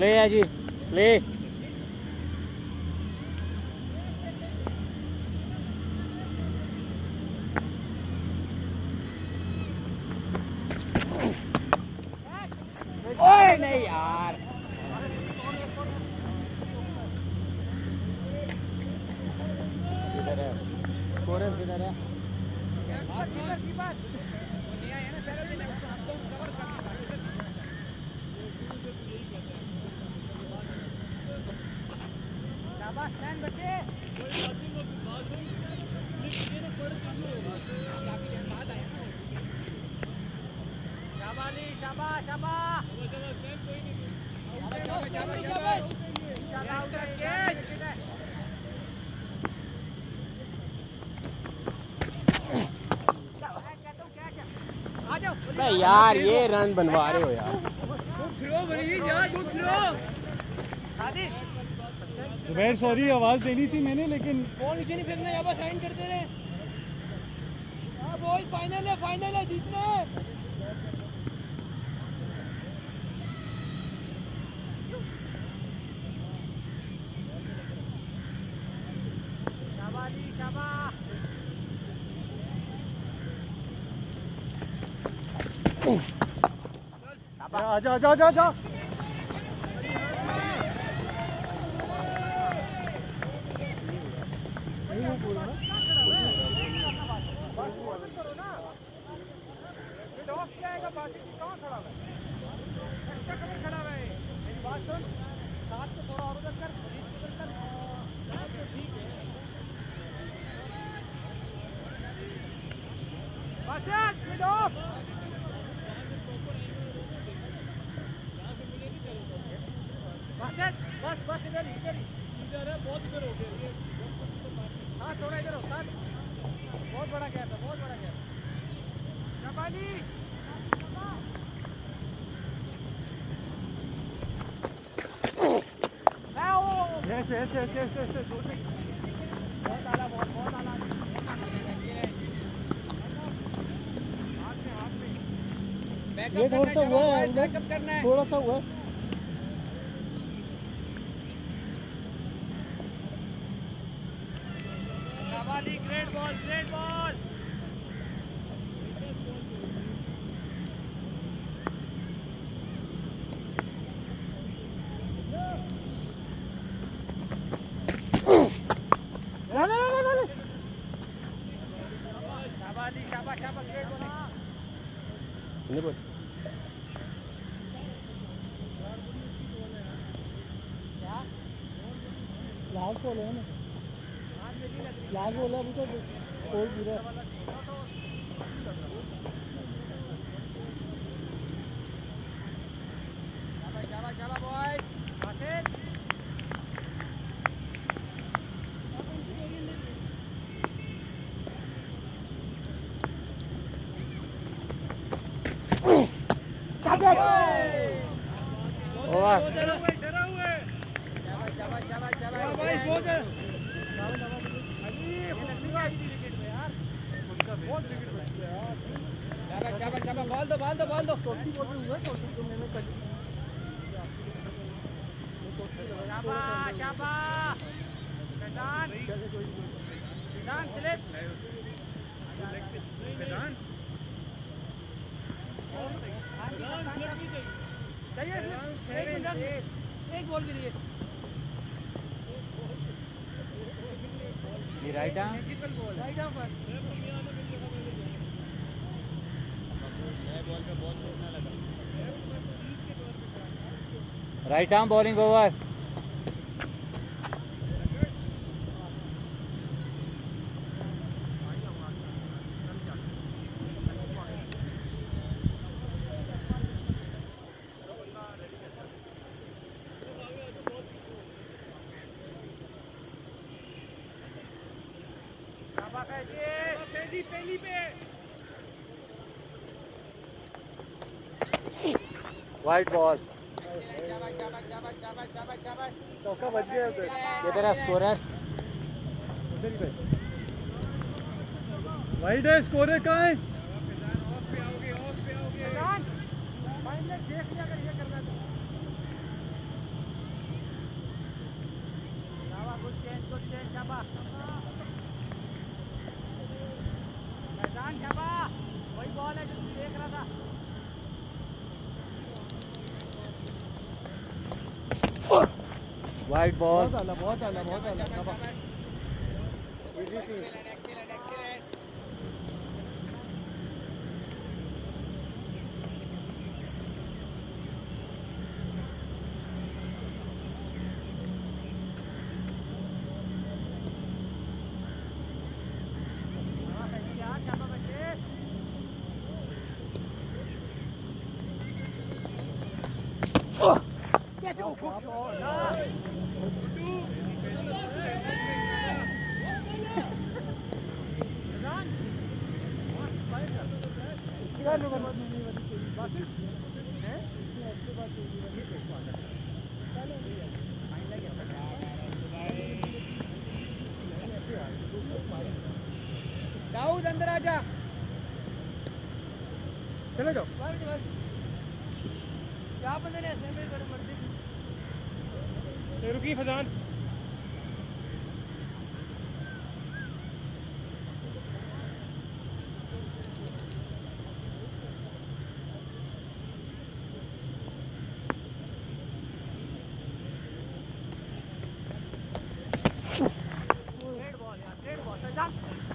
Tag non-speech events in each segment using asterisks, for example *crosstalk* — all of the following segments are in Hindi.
प्ले आजी जी प्ले ओए नहीं यार किधर है स्कोरर किधर है शाबाश शाबाश यार ये रन बनवा रहे हो यार। जुबैर सॉरी आवाज़ देनी थी मैंने लेकिन बॉल नीचे नहीं फेंकना यहाँ पर साइन करते रहे। हाँ फाइनल है फाइनल है जीतना है शाबाशी शाबाश आजा आजा आजा आजा बस बस इधर ही इधर ही बहुत इधर हो गया हाँ थोड़ा इधर हो साथ बहुत बड़ा गैप है। बहुत बड़ा गैप शाबाली ऐसे ऐसे ऐसे ऐसे ऐसे बहुत आला बहुत बहुत आला। ये थोड़ा सा हुआ है अंदर। बैकअप करना है। थोड़ा सा हुआ है। Right arm bowling over wide ball शाबाश शाबाश शाबाश शाबाश शाबाश चौका बच गया उधर। किधर है स्कोरर उधर ही? वाइड है स्कोर है ये करना है तो जान शाबा वही बॉल है जो तू देख रहा था वाइट बॉल बहुत आला बहुत आला बहुत आला हाँ सही है शाबा बच्चे कर लो कर लो नहीं नहीं दाऊद अंदर आ जा चले जाओ क्या बंदे ने असेंबली कर मर्ज़ी रुकी फजान डेड बॉल यार dead ball Faizan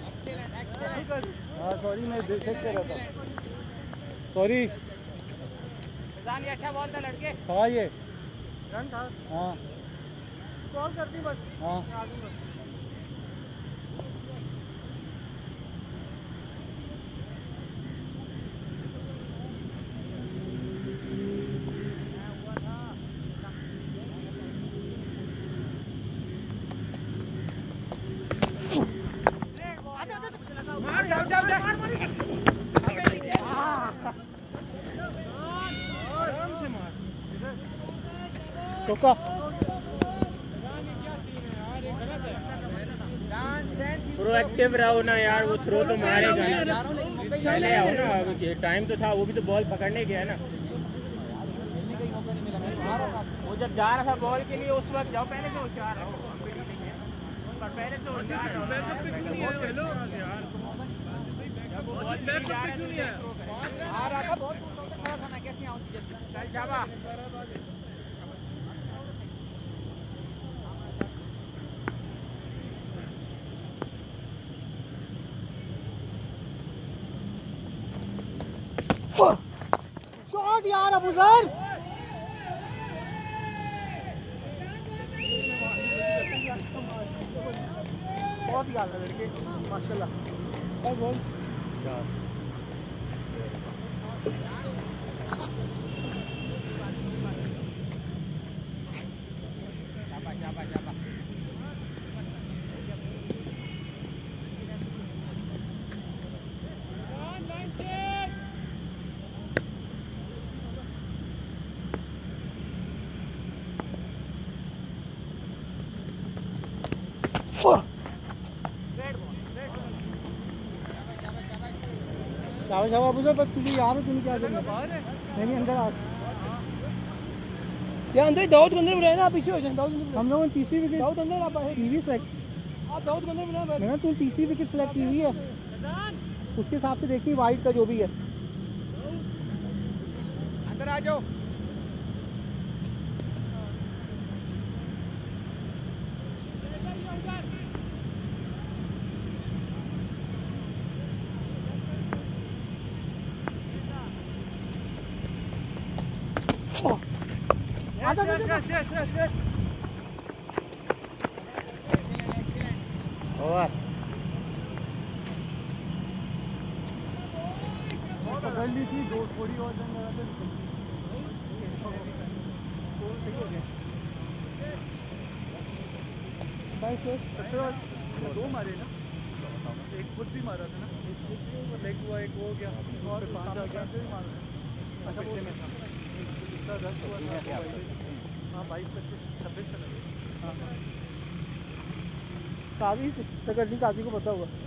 excellent excellent हाँ सॉरी मैं दिल से कह रहा था। सॉरी। अच्छा बॉल था लड़के। था ये? रन था। हाँ। कॉल करती बस। हाँ मैं आ दूँगा मार डाउन डाउन मार मार आराम से मार चौका प्रोएक्टिव रहो ना यार वो थ्रो तो मारेगा ना। पहले आओ ना टाइम तो था वो भी तो बॉल पकड़ने गया ना। वो जब जा रहा था बॉल के लिए उस वक्त जाओ पहले तो होशियार रहो पर पहले होशियार रहो आ रहा था बहुत दूर तक खड़ा था मैं कैसे आऊँ जल्दी चल जावा शॉट यार अबू बहुत ही आला लड़के माशाल्लाह। और बोल शाबाश शाबाश अबू सर बस तुझे याद है तूने क्या करना नहीं नहीं अंदर आ। ये अंदर दाऊद के अंदर रहना पीछे हो जाए दाऊद अंदर हम लोगों ने तीसरी विकेट दाऊद अंदर आप टीवी सेलेक्ट आप दाऊद के अंदर मैंने तीसरी विकेट सेलेक्ट की हुई है। उसके हिसाब से देखिए वाइट का जो भी है। अंदर आ जाओ आजा, आजा, आजा। ओवर पकड़ ली थी दो थोड़ी और रन लगा के स्कोर सही हो गया बाईस से सत्तर और दो मारे ना एक खुद भी मारा था ना एक लेग हुआ एक वो हो गया और पाँच आ गया अच्छा वो में था दूसरा दस हुआ था हाँ बाईस पच्चीस छब्बीस से लगे हाँ हाँ काजी से तकल्ली काजी को पता होगा।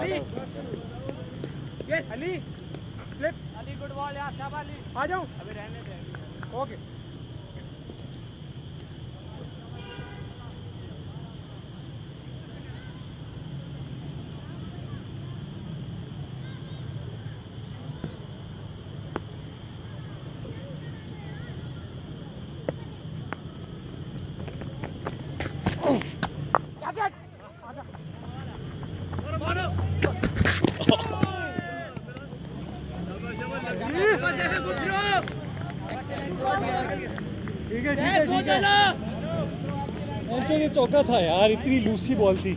League. चौका था यार इतनी लूसी बॉल थी।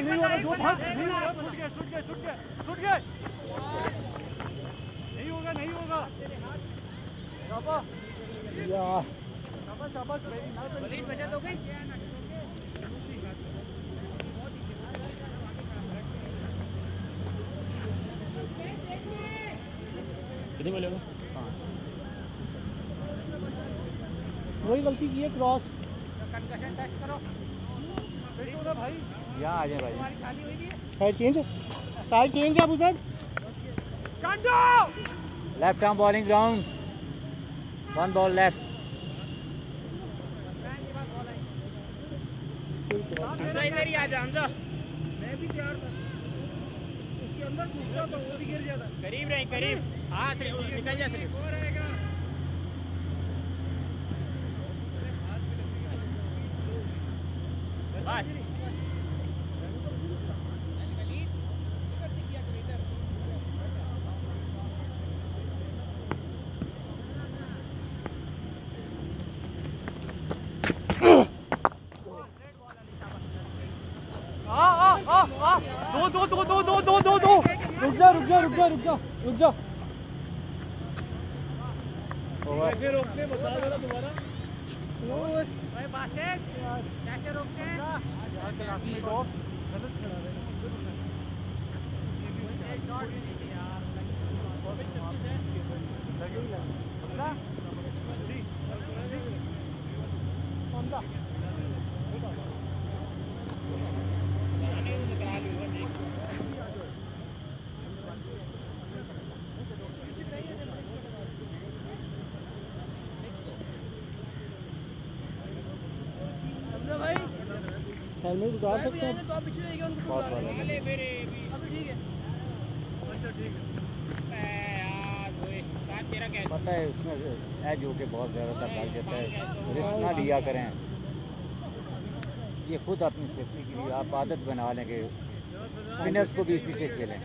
नहीं होगा नहीं होगा छूट गया छूट गया छूट गया छूट गया नहीं होगा नहीं होगा। यार नाइस वलीद बचत हो गई। कितने बोले वही गलती की है क्रॉस। कंकशन टेस्ट करो। भाई। यहाँ आ जाए भाई। तुम्हारी शादी हुई भी है? साइड चेंज साइड चेंज है side left arm bowling ground one ball left Hamza इधर ही आ जा हमजा मैं भी तैयार था। उसके अंदर घुसता वो भी गिर जाता करीब रहे करीब। हाँ निकल जा रहेगा बस। रुक जाओ रुक जाओ। कैसे रोकते बता जरा दोबारा। ओए। भाई कैसे रोकते गलत खड़ा है। हेलमेट उतार सकते हैं। तो आप पीछे जाइए उनको बॉस वाला अभी ठीक है। अच्छा ठीक है। तेरा क्या पता है उसमें एज होके बहुत ज़्यादातर लग जाता है। रिस्क ना लिया करें। ये खुद अपनी सेफ्टी के लिए आप आदत बना लें कि स्पिनर्स को भी इसी से खेलें।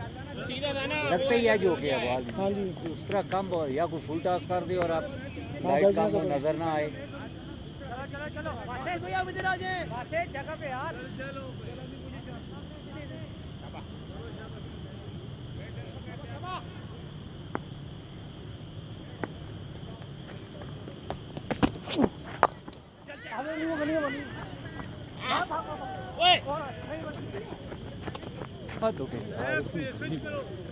लगता ही है जो कि बॉल हाँ जी। उस तरह कम या कोई फुल टॉस कर दे और आप हाँ, लाइट कम हो नज़र ना आए। चलो वासे भैया अब इधर आ जाए। वासे जगह पे यार। हद हो। गई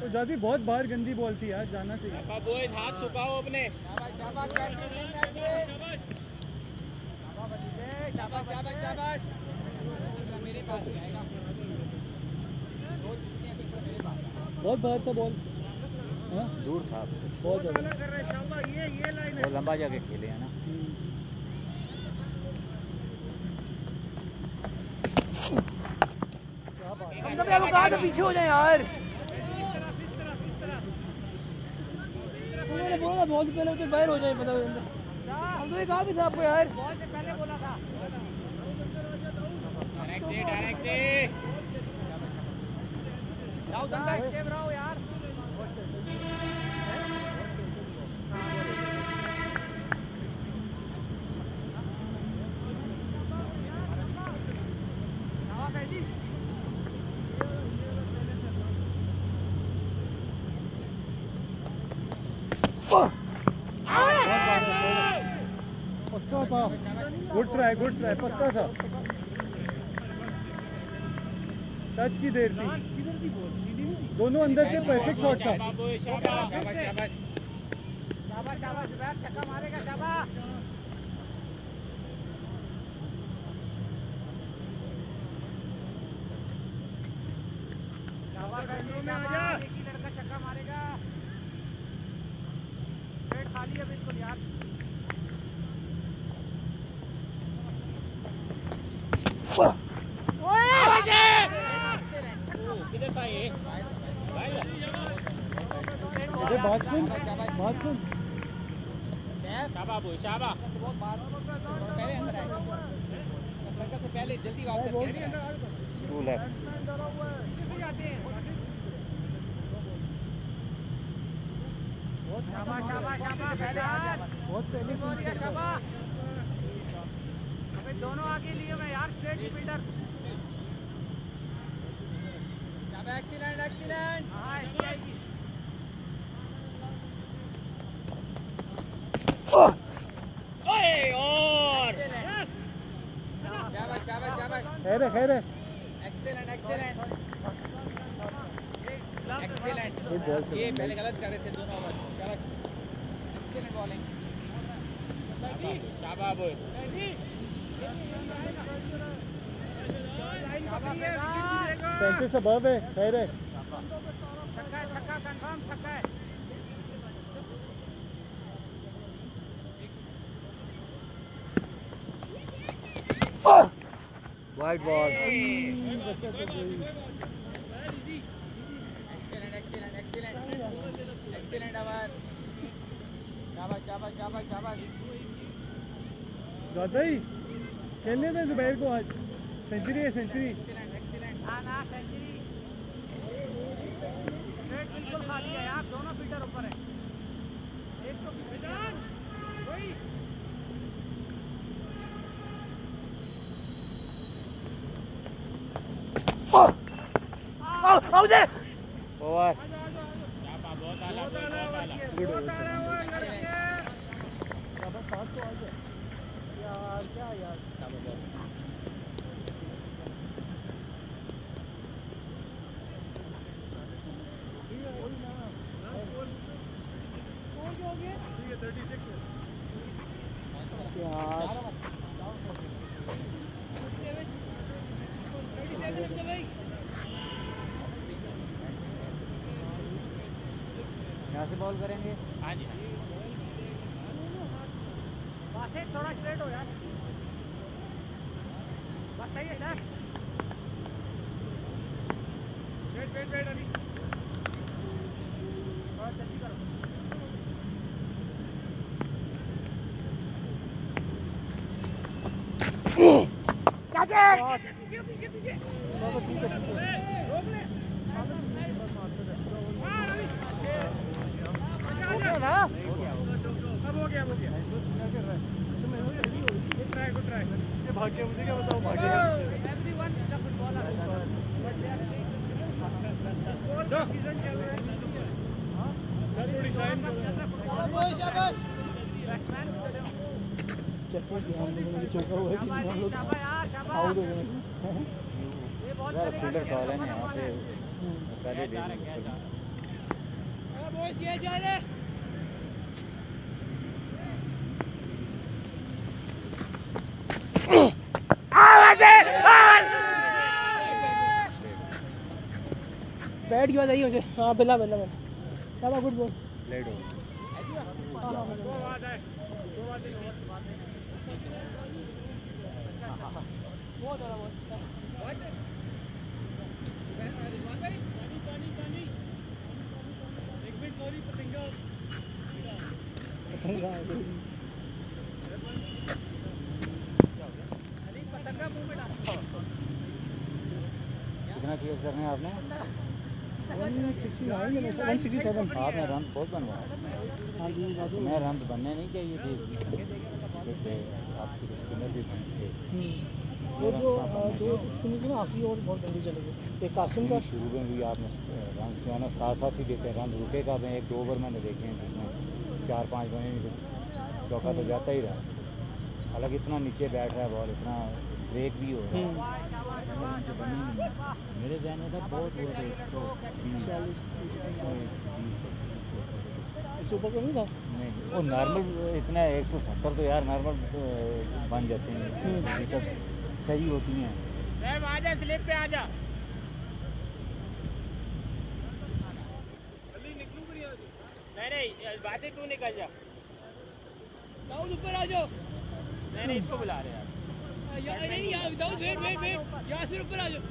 तो जाती बहुत बाहर गंदी बॉल थी यार जाना चाहिए। हाथ सुखाओ अपने बहुत बाहर था बॉल हाँ? दूर था आपसे। बहुत ज़्यादा। बहुत लंबा जाके खेले है ना? पीछे हो जाए यार। उन्होंने बोला बॉल से पहले उधर बाहर हो जाए मतलब हम तो ये कहा भी था आपको यार। बॉल से पहले बोला था डायरेक्ट डायरेक्ट जाओ दंगा सेव रहो यार पक्का था गुड ट्राई पक्का था। टच की देर थी। दोनों अंदर थे परफेक्ट शॉट था। लड़का छक्का मारेगा। खाली है बिल्कुल यार किधर था ये अरे बात सुन बात सुन शाबाश बॉयज़ शाबाश टू लेफ़्ट शाबाश शाबाश शाबाश पहले आ जा बहुत पहले शाबाश दोनों आगे लिए मैं यार स्ट्रेट फील्डर एक्सीलेंट एक्सीलेंट हाँ ऐसी आएगी। ओए और। शाबाश शाबाश शाबाश खैर है खैर है। Excellent excellent excellent good ball से ये पहले गलत कर रहे थे दोनों ओवर शाबाश एक्सीलेंट बॉलिंग शाबाश बॉयज़ पैंतीस अबव है खैर है। Wide ball excellent excellent excellent excellent over शाबाश शाबाश शाबाश शाबाश ही खेलने दे जुबैर को आज। सेंचुरी है सेंचुरी एक्सीलेंट एक्सीलेंट हाँ ना सेंचुरी स्ट्रेट बिल्कुल खाली है यार दोनों फील्डर ऊपर है एक तो वही ओवर शाबाश बहुत आला बहुत आला यार क्या यार यार यहाँ से बॉल करेंगे। हाँ जी हाँ थोड़ा स्ट्रेट हो यार। बस सही है सर। वेट वेट वेट अभी। थोड़ा जल्दी करो। क्या पीछे पीछे पीछे रोक ले ना अब हो गया अब हो गया गुड ट्राई गुड ट्राई ये भाग गया मुझे क्या बताओ भाग गया everyone is a footballer but they are four season चल रहा है थोड़ी शाइन शाबाश शाबाश है यार हो फील्डर कॉल है ना यहाँ से पहले दे मुझे हाँ बिल्ला बिल्ला बिल्ला लेट हो गया। दो बात है दो बात है कितना चेज करने हैं आपने? One sixty nine one sixty seven आपने रन बहुत बनवाया। हाँ बात मैं रन बनने नहीं चाहिए थे। एक शुरू में भी आपने रन जो है ना साथ साथ ही देते हैं रन रुकेगा मैं एक दो ओवर मैंने देखे हैं जिसमें चार पाँच बने चौका तो जाता ही रहा हालाँकि इतना नीचे बैठ रहा है बॉल इतना ब्रेक भी हो रहा है। मेरे जहन में था बहुत बहुत एक तो तीन, बीस, इस का नहीं था नहीं वो नॉर्मल इतना एक सौ सत्तर तो यार नॉर्मल बन जाते हैं। विकेट सही होती हैं। रहम आजा स्लिप पे आजा। नहीं नहीं बातें तू निकल जा। दाऊद ऊपर आ जाओ। नहीं नहीं इसको बुला रहे यार। या, नहीं यार Dawood wait wait wait. Yasir ऊपर आ जाओ।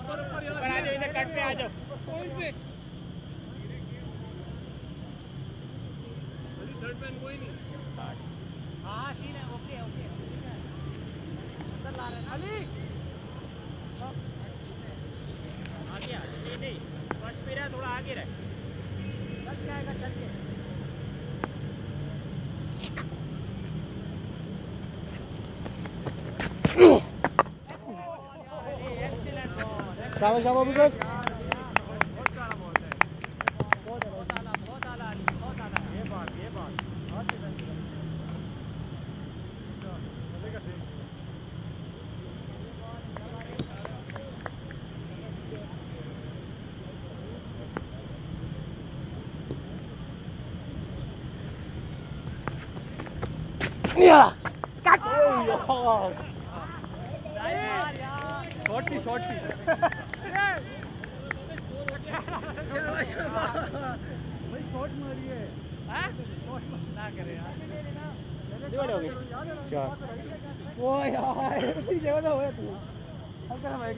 ऊपर आ जाओ इधर कट पे आ जाओ। पॉइंट पे। थर्ड मैन कोई नहीं हाँ सीन है ओके ओके अंदर ला रहे अली आगे आ नहीं नहीं फ़र्स्ट पे रहा थोड़ा आगे रह चल के आएगा चल के शाबाश शाबाश विकेट शॉर्टी शॉर्टी भाई शॉट मारी है चार वो यार तेरी जगह तो होया तू हल्का सा बैठ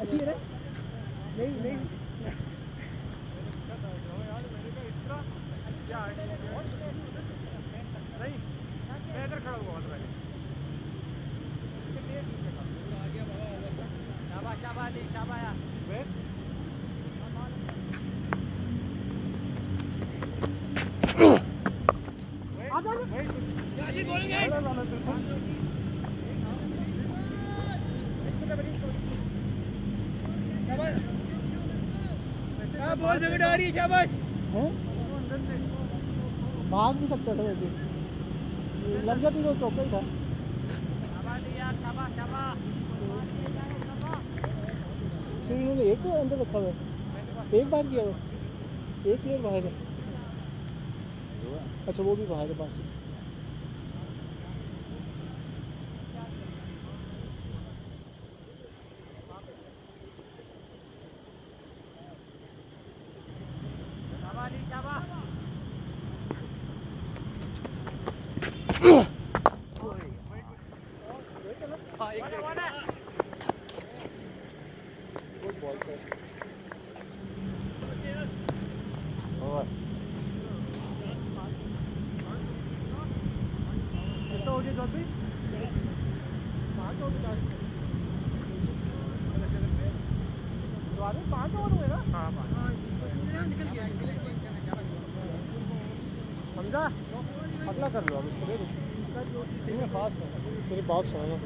अच्छी है नहीं नहीं नहीं मैं इधर खड़ा हुआ था शाबाश शाबाश अली शाबाश यासिर बोलेंगे हाँ भाग भी सकता था वैसे लग जाती तो चौका ही। था इन्होंने एक अंदर रखा हुआ है एक बार किया हुआ एक प्लेयर बाहर है अच्छा वो भी बाहर है पास से शाबाश अली शाबाश ओवर कितना हो गया चौधरी सौ पचास तो आगे पाँच ओवर हुए ना हाँ निकल गया समझा अगला कर लो अब इसको दे दो सही में फास्ट है मेरी बात सुनो ना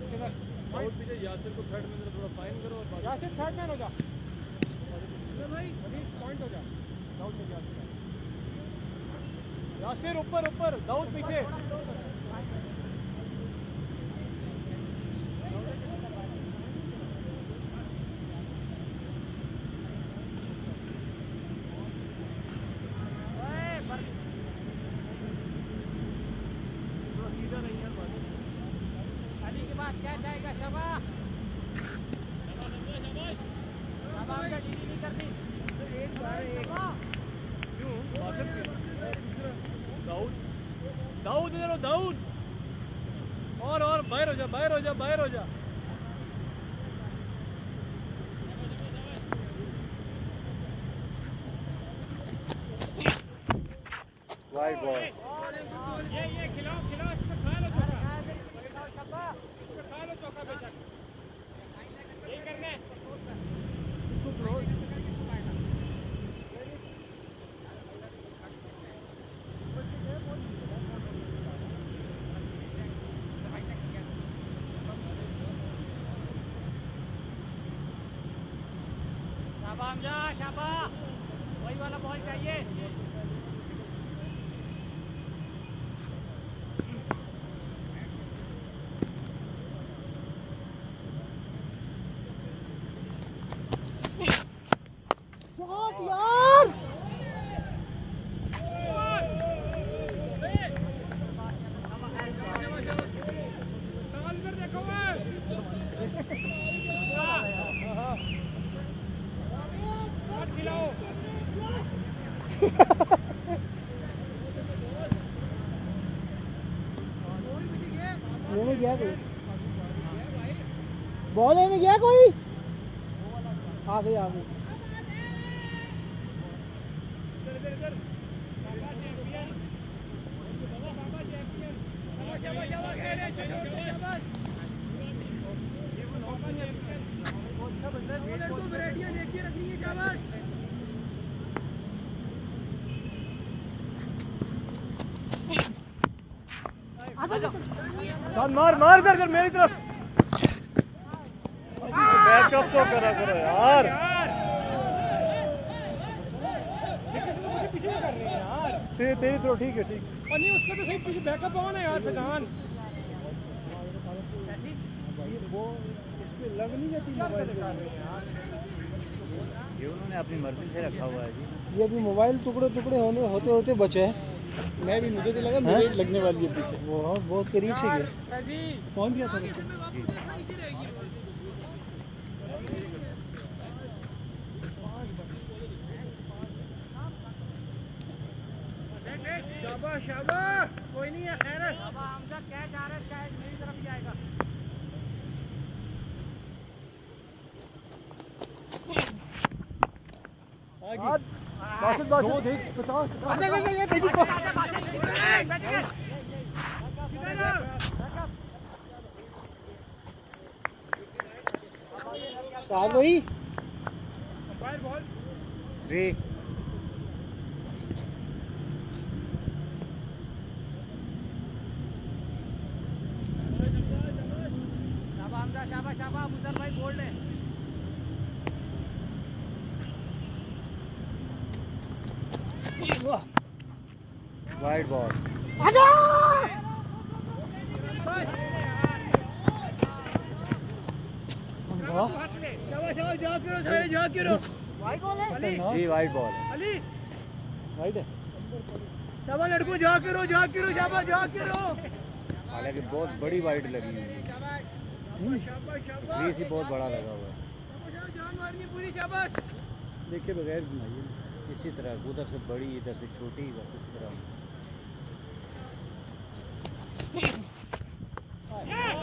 आउट पीछे यासिर को थर्ड में थोड़ा फाइन करो और यासिर थर्ड मैन हो जा भाई पॉइंट हो जा दाऊद में यासिर यासिर ऊपर ऊपर दाऊद पीछे थोड़ा सीधा नहीं है बस अली के बाद क्या जाएगा शबा शबा हमने डीडी नहीं करनी क्यों बासठ के दाऊद दाऊद इधर हो दाऊद और और बाहर हो जा बाहर हो जा बाहर हो जा वाइड बॉल ये ये खिलाओ खिलाओ इसको खा लो चौका इसको खा लो चौका बेशक यही करना है हमजा शाबा वही वाला बॉल चाहिए। गया बॉल लेने गया कोई? आ गई आ गई। इधर कर मेरी तरफ़। बैकअप तो करा करो यार। तेरी तेरी थ्रो ठीक है ठीक। और नहीं उसका तो सही पीछे बैकअप ऑन है यार वो इसमें लग नहीं जाती मोबाइल ये उन्होंने अपनी मर्ज़ी से रखा हुआ है जी। ये अभी मोबाइल टुकड़े टुकड़े होने होते होते बचे हैं। मैं भी मुझे तो लगा मुझे लगने वाली है पीछे। वो हाँ, बहुत करीब से गया। कौन दिया था? शाबाश शाबाश। कोई नहीं है खैर। शाबाश हमजा कैच आ रहा है कैच मेरी तरफ़ ही आएगा। बासठ बासठ देख पचास साल वही थ्री शाबाश शाबाश शाबाश मुसल भाई बोल्ड है वाइड बॉल। जा वाइड बॉल अली। राइट है। शाबाश लड़को जा करो जा करो शाबाश जा करो। हालाँकि बहुत बड़ी वाइड लगी हुई है। शाबाश शाबाश सी बहुत बड़ा लगा हुआ है। देखे बगैर घुमाइए इसी तरह उधर से बड़ी इधर से छोटी बस इसी तरह।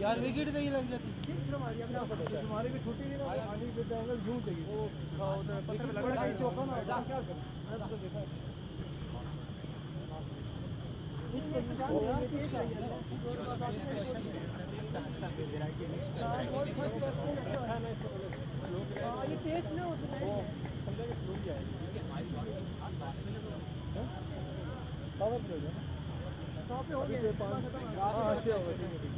यार विकेट पे ही लग जाती। हमारी भी छुट्टी नहीं ना आगे पे जाएँगे झूम चाहिए वो उधर पत्थर पे लगा है। चौका ना क्या करें? बस आ जाओ बीच में रहेंगे तो बीच में हमारे शाबाश शाबाश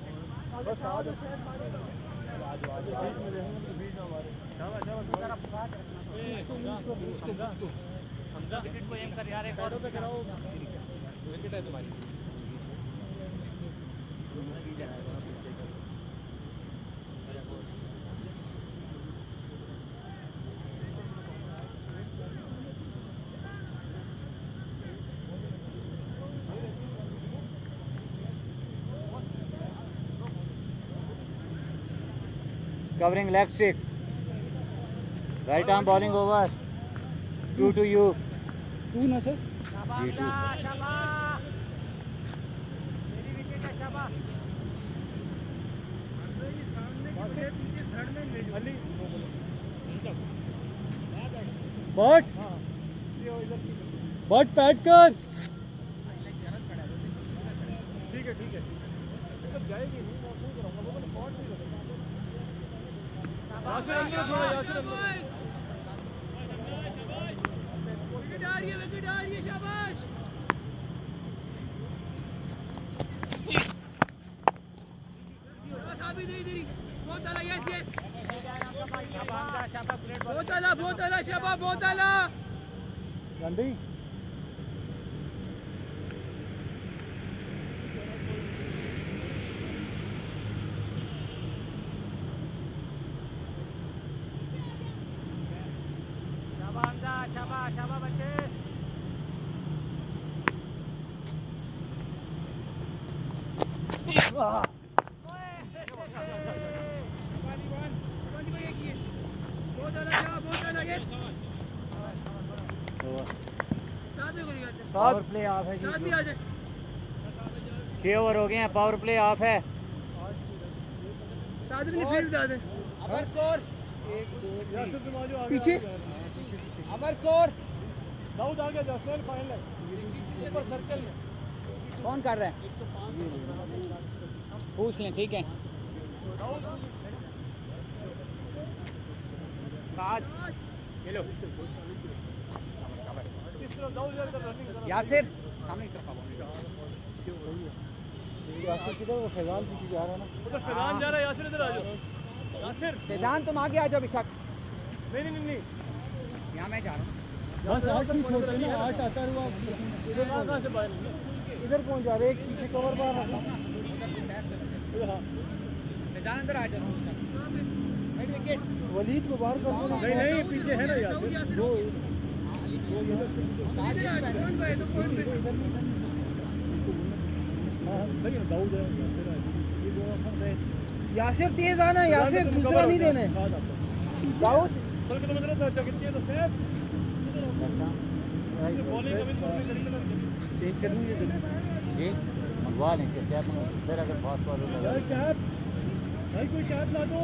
विकेट को एम कर यार एक और। विकेट है। तुम्हारी covering leg stick right arm bowling over two to you तू ना sir G2 but but PAT कर ठीक है ठीक है मतलब जाएगी नहीं मैं पूछ रहा हूँ बहुत आला यस यस बहुत बहुत बहुत शाबाश शाबाश शाबाश बच्चे बहुत आला शाबाश बहुत आला यस साथ में कोई पावर प्ले ऑफ़ है ओवर हो गए हैं पावर प्ले ऑफ़ है। साथ में फ़ील्ड बता दे अमर स्कोर पीछे? अमर स्कोर दाऊद आ गया फाइनल है। ऊपर सर्कल में कौन कर रहा है? पूछ लें ठीक है? यासिर। सामने की तरफ़ आओ यासिर किधर वो फैजान पीछे जा रहा है ना उधर फैजान जा रहा है यासिर इधर आ जाओ यासिर फैजान तुम आगे आ जाओ बेशक नहीं नहीं नहीं नहीं यहाँ मैं जा रहा हूँ बस आठ की छोड़ते ना आठ आता हुआ इधर कहाँ से। बाहर इधर पहुँच जा रहे एक पीछे कवर बाहर रखा फैजान अंदर आ जाओ वलीद को बाहर कर नहीं नहीं पीछे है ना यासिर दो यासिर तेज आना यासिर दूसरा नहीं देना है। दाऊद? चेंज करनी है जल्दी जी मंगवा लें क्या क्या मंगवा फिर अगर फास्ट लगा कैप। भाई कोई कैप ला दो।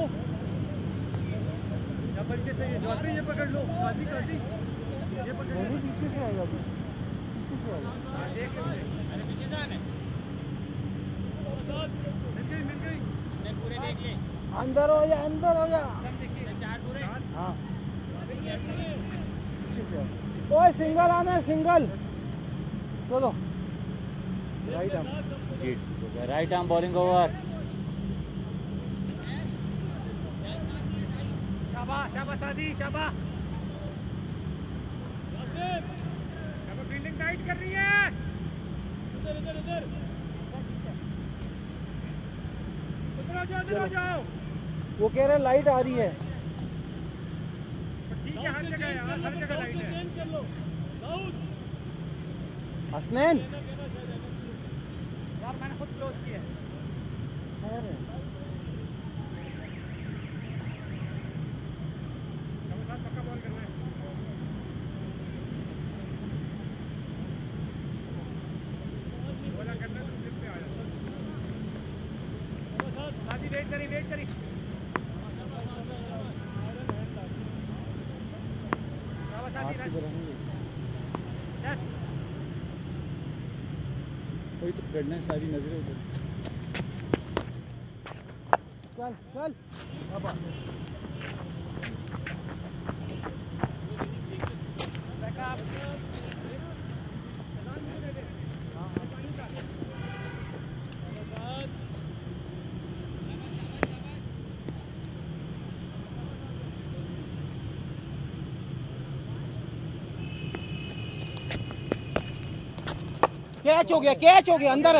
या बल्कि से ये ये पकड़ लो। काजी काजी। नहीं पीछे से आएगा अभी पीछे से आएगा मिल गई मिल गई अंदर हो जा अंदर हो जा। हाँ। पीछे से ओए सिंगल आना है सिंगल। चलो। राइट आर्म जी राइट आर्म बॉलिंग ओवर शाबाश शाबाश आदि शाबाश फील्डिंग टाइट कर रही है इधर इधर इधर उधर आ जाओ उधर आ जाओ वो कह रहे हैं लाइट आ रही है। ठीक है हर जगह हर जगह लाइट है। हसनैन? यार मैंने खुद क्लोज किया है मेरे साथ पक्का बॉल करना है बोला करना तो स्लिप पे आ जाओ साथी वेट करी वेट करी शाबाश साथी हाथ की तरह नहीं यस पकड़ना है सारी नज़रें उधर। चल चल। बैकअप कैच हो गया कैच हो गया अंदर।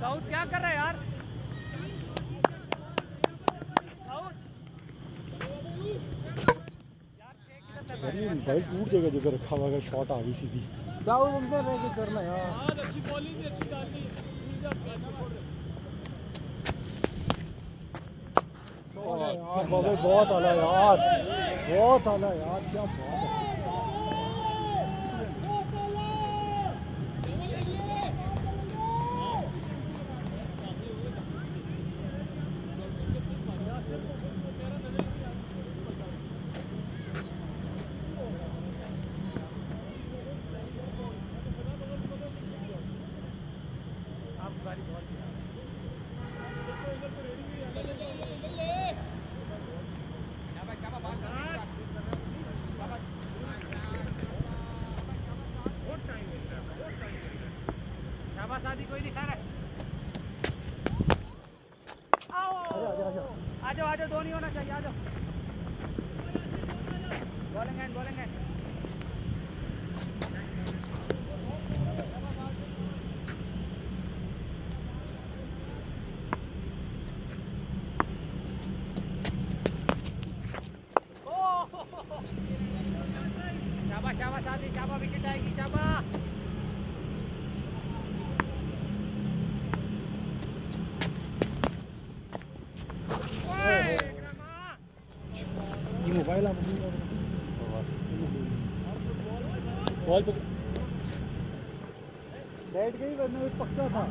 दाऊद क्या कर रहा है यार? भाई टूट जाएगा जगह रखा हुआ शॉट आ गई सीधी। जाओ अंदर रह के करना यार यार बाबा बहुत आला यार बहुत आला यार क्या बात है शाबाश आदि कोई नहीं खा रहा है आओ आ जाओ आ जाओ दो नहीं होना चाहिए आ जाओ बॉलिंग एंड बॉलिंग एंड शाबाश शाबाश आदि शाबा विकेट आएगी शाबा ये मोबाइल आप बॉल पे। बैठ गई वरना एक पक्का था।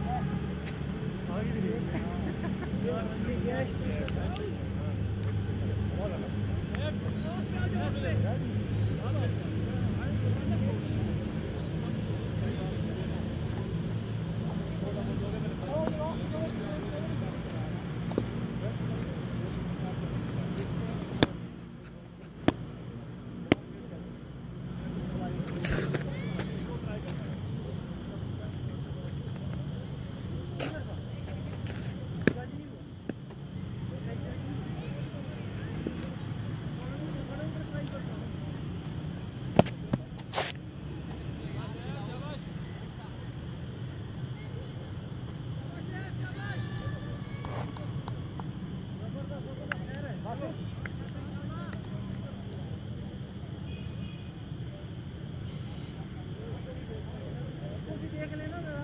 देख *laughs* लेना जरा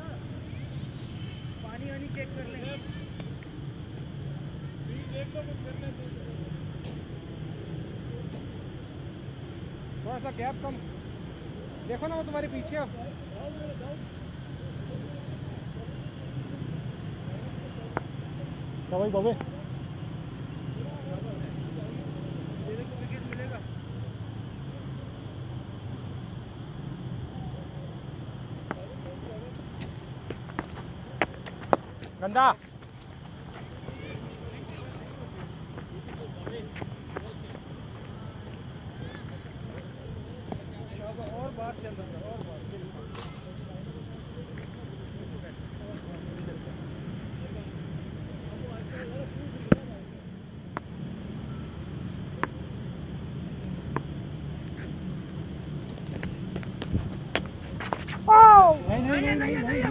पानी वानी चेक कर लेंगे थोड़ा सा गैप कम। देखो ना वो तुम्हारे पीछे अब। भाई बाबे। गंदा और बाहर चल रहा है और बाहर नहीं नहीं नहीं नहीं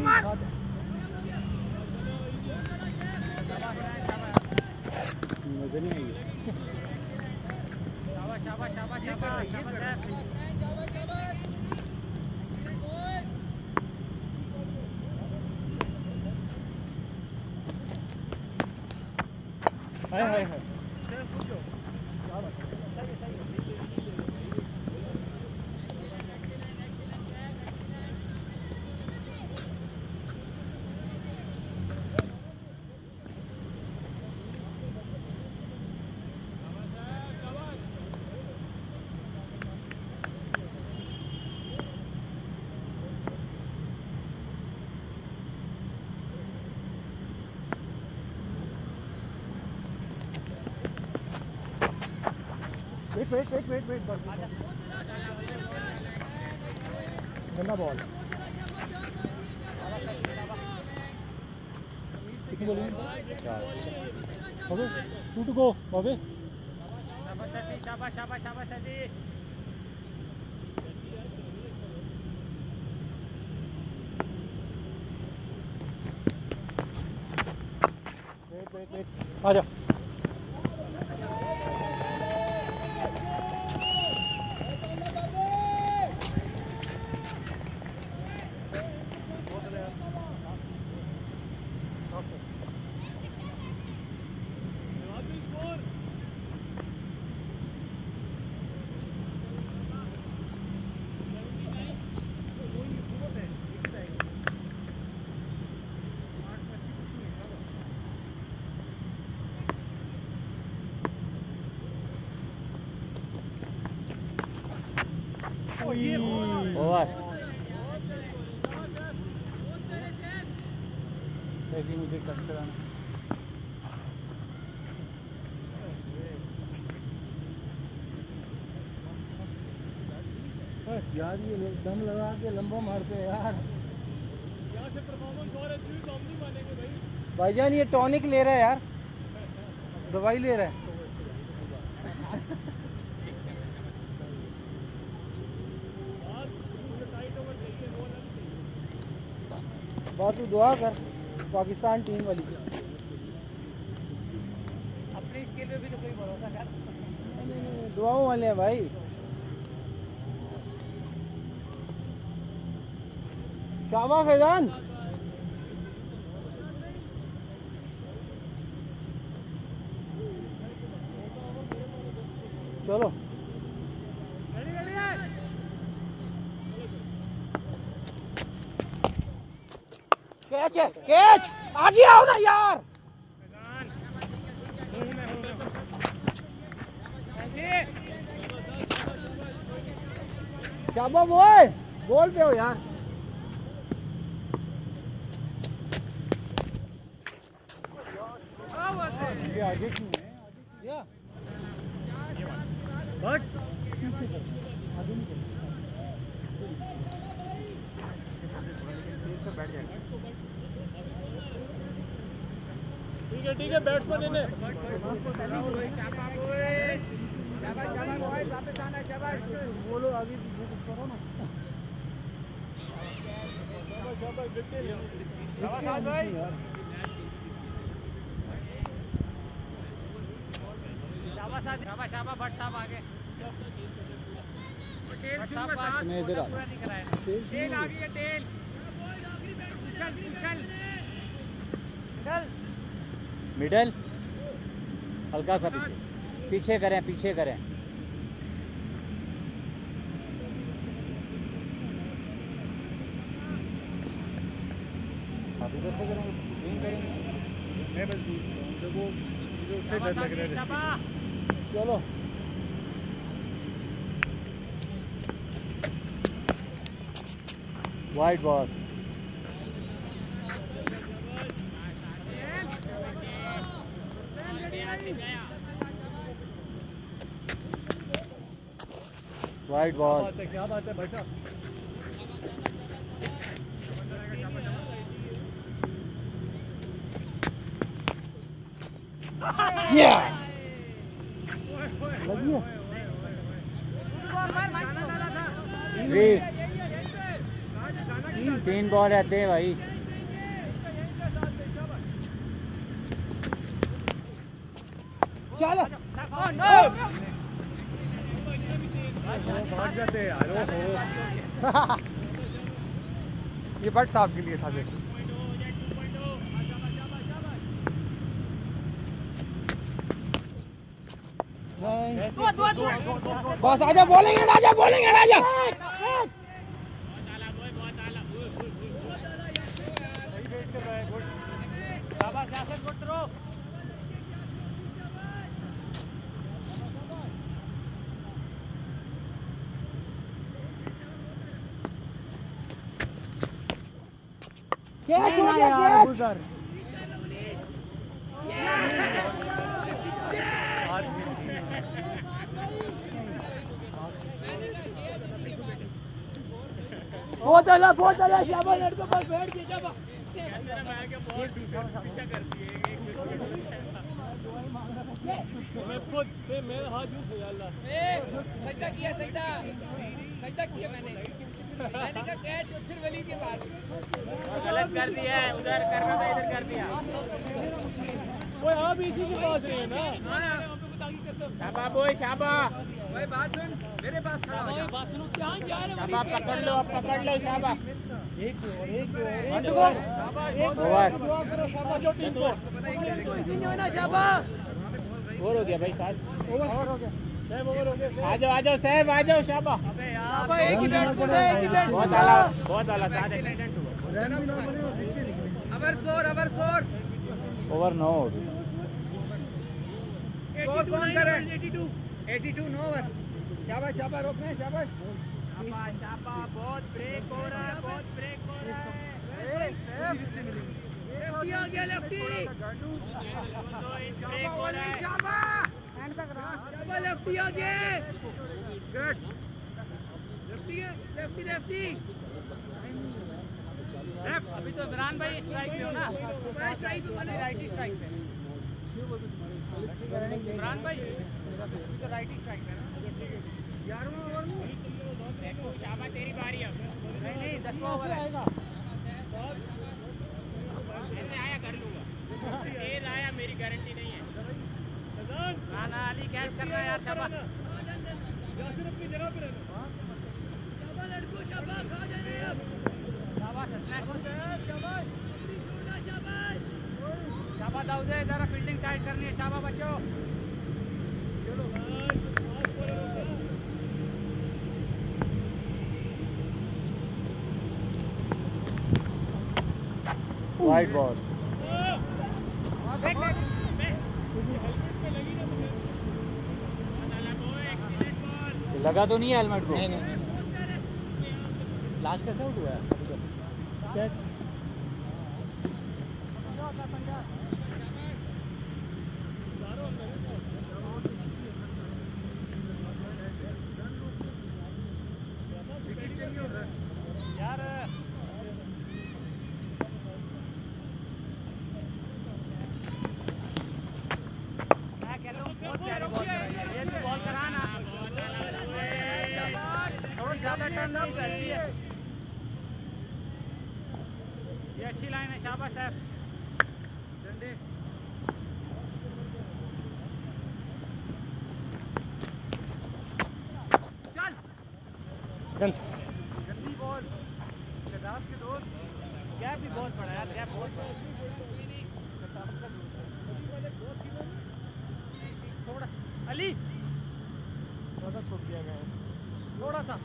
मज़ा नहीं आई hi hi hi. Wait wait wait wait wait गंदा बॉल कितनी चार बाबू टू टू गो बाबे शाबाश शाबाश शाबाश शाबाश वेट वेट वेट आ जा ओवर देखिए मुझे टच कराना यार ये लोग दम लगा के लंबा मारते हैं यार। से परफॉर्मेंस और अच्छी तो हम नहीं मानेंगे भाई। भाईजान ये टॉनिक ले रहा है यार। दवाई ले रहा है। बात तू दुआ कर पाकिस्तान टीम वाली। अपनी स्किल पे भी तो कोई भरोसा कर। नहीं नहीं नहीं दुआओं वाले हैं भाई। शाबाश फैजान चलो। कैच है, कैच। आगे आओ ना यार। शाबा बोल बोल पे हो यार ये आगे क्यों है या बट ठीक है ठीक है बैट्समैन इन्हें बोलो आगे पीछे कुछ करो ना यार शाबाश साहब शाबाश शाबाश भट्ट साहब आगे टेल भट्ट छू साहब का साथ मैं इधर आ टेल आ गई है टेल उछल उछल। चल मिडल। हल्का सा पीछे। पीछे करें पीछे करें। आप इधर से करेंगे? green करेंगे? मैं बस देखो मुझे उससे डर लग रहा है चलो। वाइट बॉल वाइट क्या बॉल बात है क्या बात है बेटा या लगी है थ्री जाना तीन बॉल रहते हैं भाई चलो जाते हैं यार ओहो ये बट साहब के लिए था देखो बस आजा बोलेंगे राजा बोलेंगे राजा कैच हो कैच बहुत अला बहुत अला शाबाश लड़के बस बैठ के जा मैं खुद से मेरा हाथ यूँ से अल्लाह सजदा किया सजदा। सजदा किया मैंने। मैंने कहा कैच फिर वली के पास कर दिया है उधर करना था इधर कर दिया ओए आप इसी के पास रहे ना शाबा बोय शाबा भाई बात सुन मेरे पास खड़ा हो बात सुनो क्या जा रहे शाबा पकड़ लो अब पकड़ लो शाबा एक और एक और एक ओवर दुआ करो शाबाश जो टीम को ना शाबा और हो गया भाई साहब ओवर हो गया ओवर हो आ जाओ आ जाओ साहब आ जाओ शाबा शाबा ही ही बहुत आला बहुत आला हुआ our score our score over no हो गई स्कोर कौन कर? रहा है 82 82 नो ओवर शाबाश शाबाश रोकना है शाबाश. शाबा बहुत ब्रेक हो रहा है बहुत ब्रेक हो रहा है। लेफ्टी आ गया लेफ्टी ब्रेक हो रहा है। शाबा लेफ्टी आ गया. गुड लेफ्टी है लेफ्टी लेफ्टी लेफ़्ट अभी तो इमरान भाई स्ट्राइक पे हो ना? मैं स्ट्राइक वाले राइट स्ट्राइक पे। इमरान भाई तो राइट ही स्ट्राइक है देखो शाबा तेरी बारी अब। नहीं नहीं दसवां ओवर आएगा ऐसे आया कर लूँगा। तेज आया मेरी गारंटी नहीं है। ना ना अली कैच करना यार शाबा यासिर अपनी जगह पे रहना। शाबा लड़को शाबा खा जा रहे अब। शाबाश शाबाश शाबाश छोड़ना शाबाश शाबा दाऊदे जरा फील्डिंग टाइट करनी है शाबा बच्चों वाइट बॉल लगा तो नहीं है हेलमेट को। नहीं नहीं। लास्ट कैसे आउट हुआ है? तो बॉल कराना थोड़ी ज़्यादा टर्न नहीं करती है ये अच्छी लाइन है शाबाश साहब गंदी बॉल शदाब के दोस्त गैप भी बहुत बड़ा है यार गैप बहुत बड़ा थोड़ा अली ज़्यादा छोड़ दिया गया है थोड़ा सा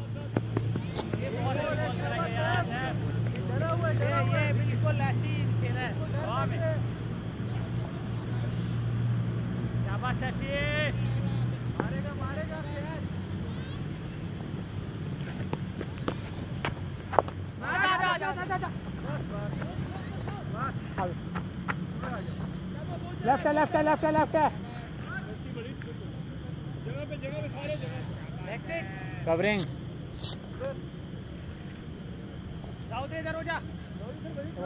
ये बहुत अच्छा लगा यार साहब। ये ये बिल्कुल ऐसी खेल है हवा में शाबाश सैफी मारेगा मारेगा कैच लेफ़्ट है लेफ़्ट है लेफ़्ट है लेफ़्ट है जगह पे जगह पे सारे जगह कवरिंग इधर जा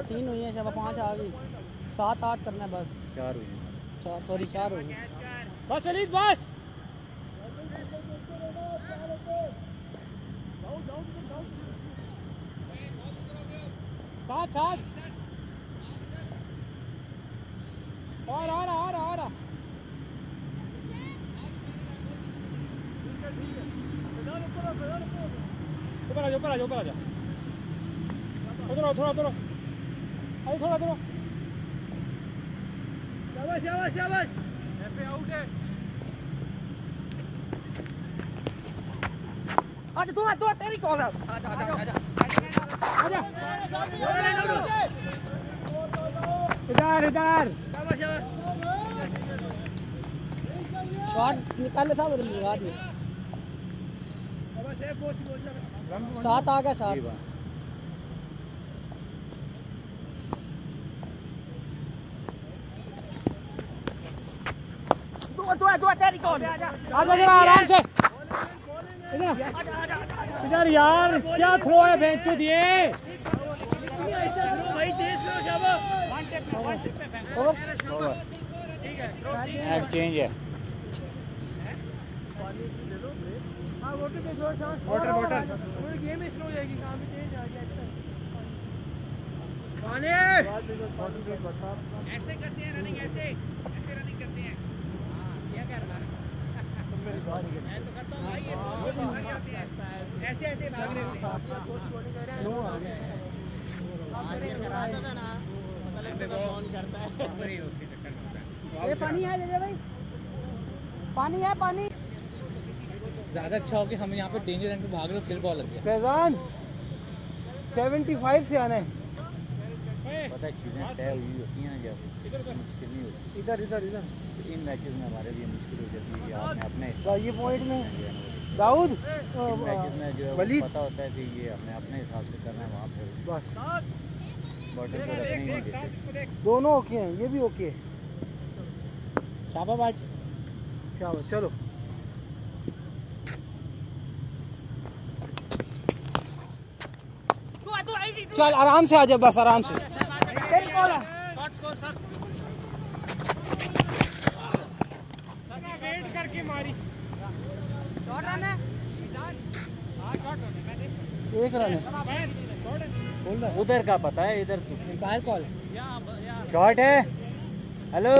तीन हुई है शबा पाँच आ गई। सात आठ करना है बस। चार हुई हैं। चार सॉरी चार हुई बस बस साथ साथ और और और और ऊपर आ जा ऊपर आ जा ऊपर आ जा उधर आओ, थोड़ा उधर आओ। अरे थोड़ा उधर आओ। शाबाश शाबाश शाबाश पे आउट है आजा तू तू तेरी कॉल है आजा आजा आजा आजा इधर इधर शॉट निकाले था मेरे लगा दिए सात आ गया सात तू तू तू तेरी कॉल आजा जरा आराम से इधर इधर यार क्या थ्रो है बेंच दिए? भाई देश लो शाबाश ओवर ओवर एड चेंज है वाटर वाटर गेम स्लो हो जाएगी कहाँ पे चेंज आ गया ऐसे करते हैं रनिंग ऐसे ऐसे रनिंग करते हैं क्या कर रहा है? ऐसे ऐसे भाग रहे थे ये पानी है भाई। पानी है पानी। ज़्यादा अच्छा हो कि हम यहाँ पे डेंजर एंड पे भाग रहे फिर बॉल लग गया। फैजान 75 से आना है। पता है चीज़ें तय हुई होती हैं जब मुश्किल नहीं होती। इधर इधर इधर। तो इन मैचेस में हमारे लिए मुश्किल हो जाती है कि आपने अपने हिसाब तो ये पॉइंट में दाऊद मैचेस में जो है पता होता है कि ये हमने अपने हिसाब से करना है वहाँ फिर बस। बॉटल को रखने नहीं देते। दोनों ओके हैं ये भी ओके है। शाबाबाज चलो चलो। चल आराम से आ जा बस आराम से। है? हाँ है एक रन है। उधर का पता है इधर तो। बाहर कॉल शॉट है। हेलो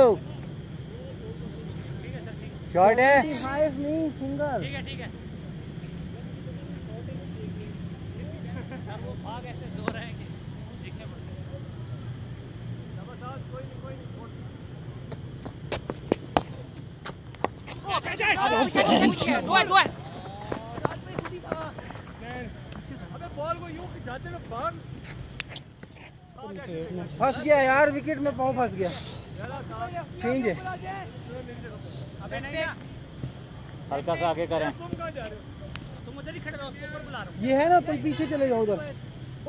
शॉट है नहीं सिंगल ठीक है ठीक है *laughs* सर वो भाग ऐसे दो रहेंगे देखने पड़ते ज़बरदस्त कोई नहीं कोई नहीं दो है दो है अबे बॉल को यूँ जाते में भाग फंस गया यार विकेट में पाँव फंस गया। चेंज है। हल्का सा आगे करें। तुम कहाँ जा रहे तुम उधर खड़े रहो उसको ऊपर बुला रहा ये है ना तुम पीछे चले जाओ उधर।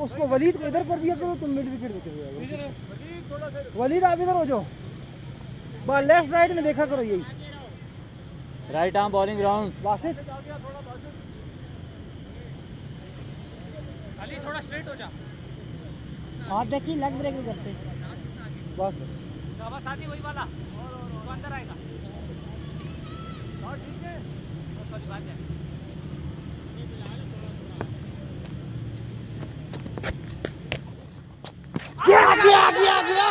उसको वलीद को इधर कर दिया करो तुम मिड विकेट में चले जाओ। वलीद आप इधर हो जाओ। लेफ़्ट राइट में देखा करो यही। Right arm bowling ground. Wasif आ थोड़ा बस थोड़ा स्ट्रेट हो जा। हाथ देखिए लेग ब्रेक भी करते। बस। शाबाश साथी वही वाला। तो अंदर आएगा। और ठीक है और सॉरी बात है गया गया गया गया।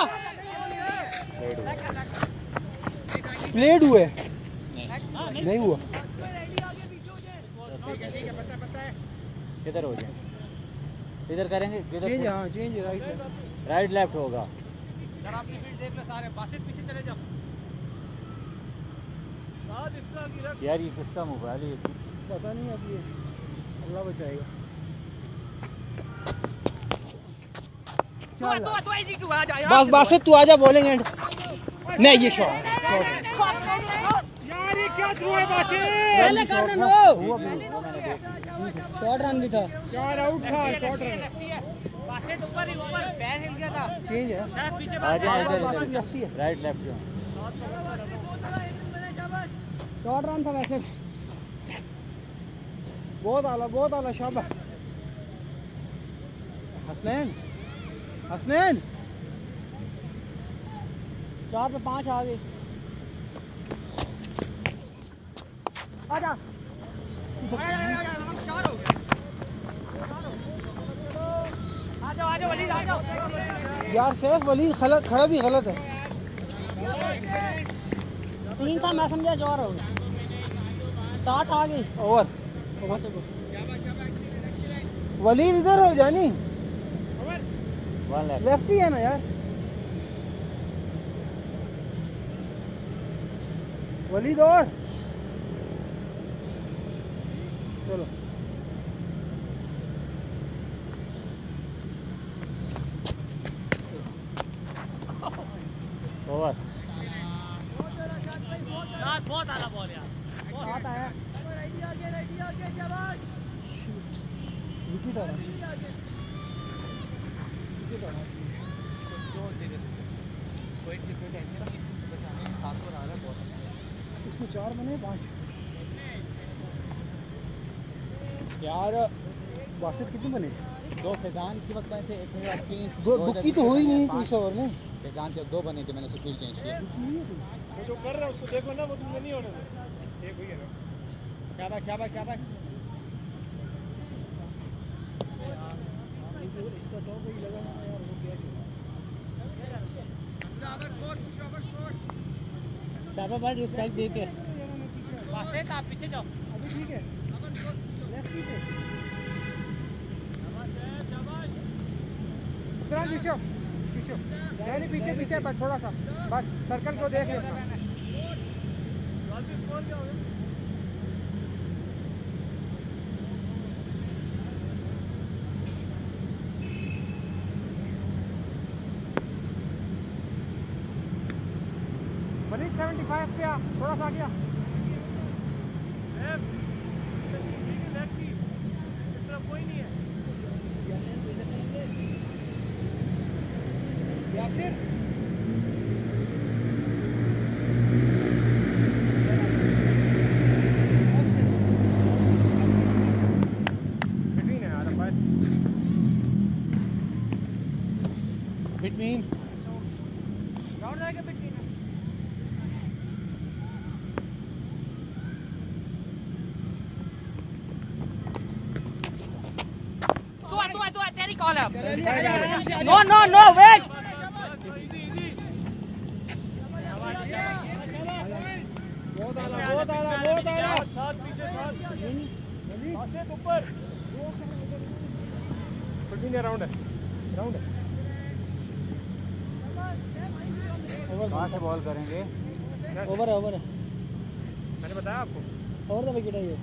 प्लेड हुए। नहीं हुआ। किधर हो जाए? इधर करेंगे? किधर हाँ? चेंज राइट राइट लेफ़्ट होगा। सर आपकी फ़ील्ड देख लो सारे बासित पीछे चले जाओ। साथ इसका गिरा यार ये किसका मोबाइल है? पता नहीं अब ये अल्लाह बचाएगा। तू तू तू ऐसी क्यों आ जा बस बस तू आजा बॉलिंग। एंड नहीं ये शॉट यार ये क्या थ्रू है पहले शॉर्ट रन भी था। यार आउट था शॉट रन। बासित ऊपर ही ऊपर। पैर हिल गया था। चेंज है। पीछे आ जाए इधर लगती है राइट लेफ़्ट से शॉर्ट रन था वैसे। बहुत आला बहुत आला शाबाश हसनैन हसनैन। चार पे पाँच आ गए। आजा। यार सैफ वली गलत खड़ा भी गलत है। तीन था मैं समझा चार हो सात आ गई। ओवर। वलीद इधर हो जानी। लेफ़्ट लेफ़्ट ही है ना यार। वलीद और चलो ओवर सात आया विकेट आना चाहिए विकेट आना चाहिए इसमें चार बने पाँच यार बासठ कितने बने दो फैजान के वक्त बने थे एक मेरे पास तीन दो दुक्की तो हुई नहीं तीस ओवर में। फैजान के दो बने थे मैंने उसको फ़ील्ड चेंज किया जो कर रहा है उसको देखो ना वो तुमने नहीं होने दो। एक हुई है ना। शाबाश शाबाश शाबाश। इसका टॉप ही लगा यार वो क्या शाबा भाई रिस्पेक्ट देते आप पीछे जाओ। अभी ठीक है। लेफ़्ट ही। उतरा पीछे पीछे नहीं पीछे पीछे बस थोड़ा सा। बस सर्कल को देख लेना वलीद 75 पे आ थोड़ा सा आ गया यासिर बिटवीन है यार भाई between no no no wait बहुत आला बहुत आला बहुत आला साथ पीछे साथ आसिफ ऊपर बिटवीन राउंड है राउंड है कहाँ से बॉल करेंगे ओवर है ओवर है मैंने बताया आपको ओवर द विकेट है ये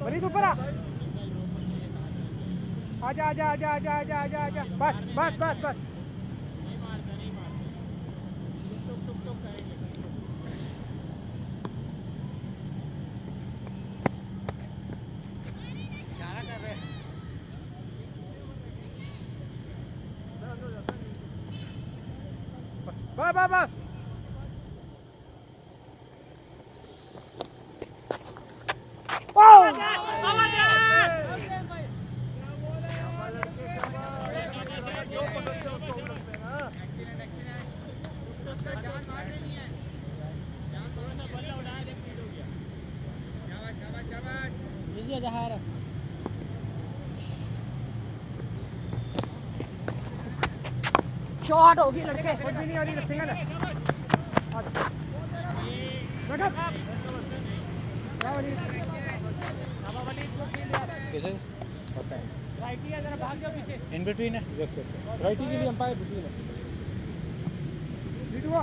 वलीद ऊपर आ आजा आजा आजा आजा आजा आजा बस बस बस बस बस बस लीजिए जहार शॉट होगी लड़के। कुछ भी नहीं आ रही सिंगल है। बैठो। क्या वलीद राइटी है जरा भाग जाओ पीछे। इन बिटवीन है? यस यस यस राइटी के लिए अंपायर बिटवीन है। लीड हुआ।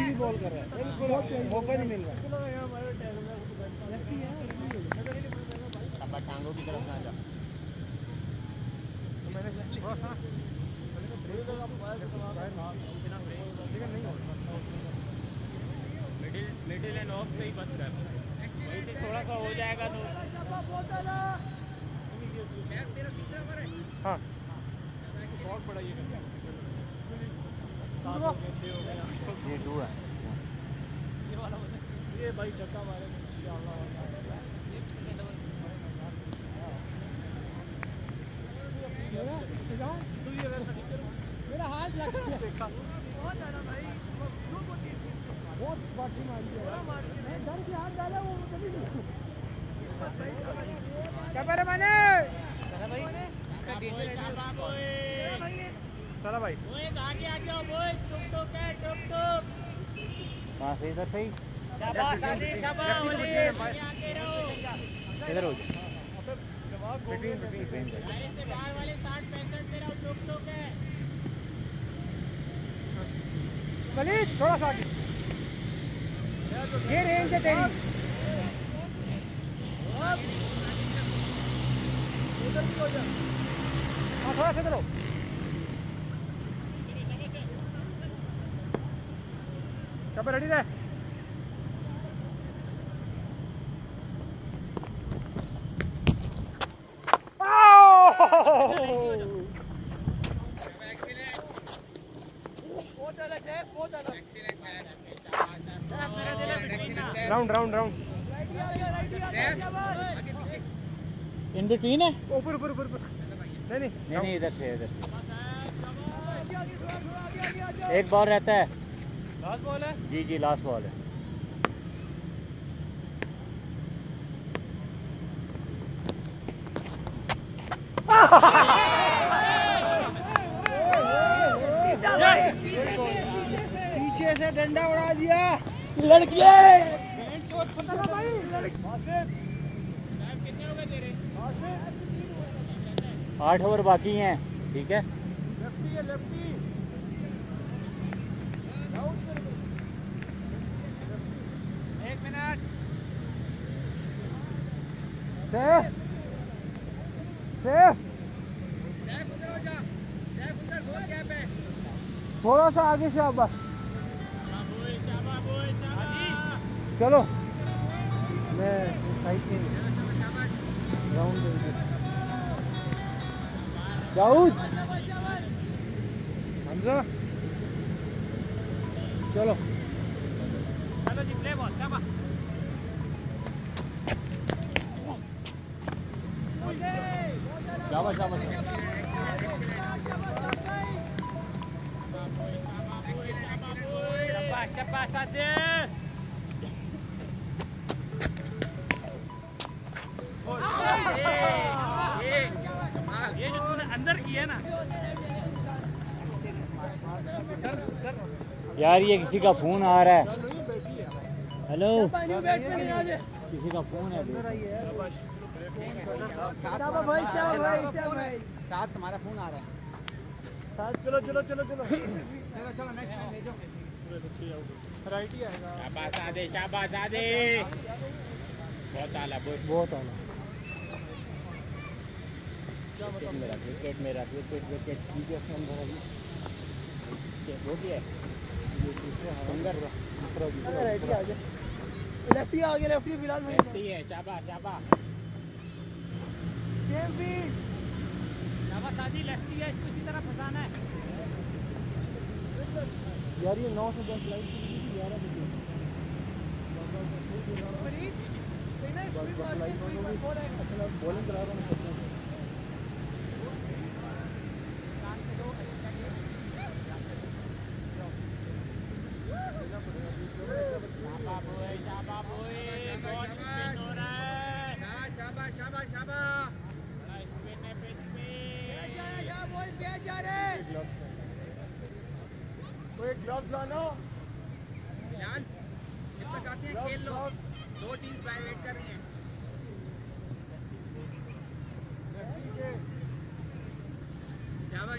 करना है बॉल कर रहा है। मौका नहीं मिल रहा। टांगों की तरफ़ ना जा मिडिल मिडिल एंड ऑफ़ से ही। बस कर वहीं से थोड़ा सा हो। जाएगा तो तेरा तीसरा हाँ शॉट पड़ा ये ये टू है। ये वाला ये भाई चक्का मारे मेरा हाथ लग गया बहुत ज़्यादा भाई बहुत बाटी मारी है डर के हाथ डाला वो कभी नहीं क्या पर माने चला भाई। आगे आ जाओ बॉयज़ टुक टुक है टुक टुक। कहाँ से इधर से ही शाबाश आदि शाबाश। वली आगे रहो। इधर हो जाए दायरे से बाहर वाले 60 65 पे रहो टुक टुक थोड़ा सा ये रेंज है तेरी। हाँ थोड़ा सा करो कब रेडी रहे round round round in between है? ऊपर ऊपर ऊपर नहीं नहीं. नहीं नहीं इधर से इधर से। एक बॉल रहता है। लास्ट बॉल है? जी जी लास्ट बॉल है। पीछे से डंडा उड़ा दिया। लड़के आठ ओवर बाकी हैं ठीक है? एक सेफ़ सेफ़ थोड़ा सा आगे से आप बस। चलो। मैं साइड राउंड दाऊद हमजा यार ये किसी का फ़ोन आ रहा है। हेलो किसी का फ़ोन है शाबाश। भाई शाबाश भाई शाबाश साथ तुम्हारा फ़ोन आ रहा है। चलो चलो चलो चलो। चलो चलो नेक्स्ट भेजो। राइट ही आएगा शाबाश आदि शाबाश आदि बहुत आला। बहुत आना विकेट मेरा विकेट मेरा विकेट विकेट ठीक है हो गया। दूसरा सुंदर दूसरा दूसरा ही आ गया लेफ्टी आ गया लेफ्टी फ़िलहाल है। शाबाश शाबाश गेम फ़ील्ड शाबाश आदि लेफ्टी है इसको इसी तरह फंसाना है यार ये नौ से दस लाइट की ग्यारह बजे अच्छा मैं बॉलिंग करा रहा हूँ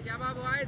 क्या बाबू आए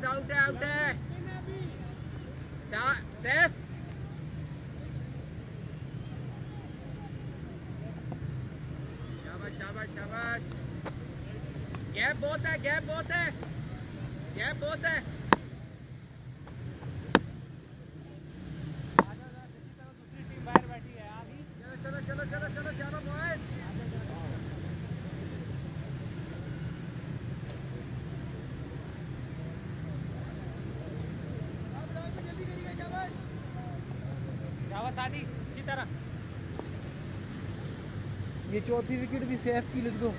ये चौथी विकेट भी सैफ की लिख दो।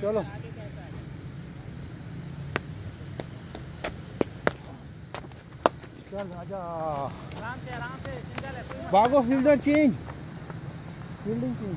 चलो। चल राजा। भागो फील्डर चेंज फील्डिंग चेंज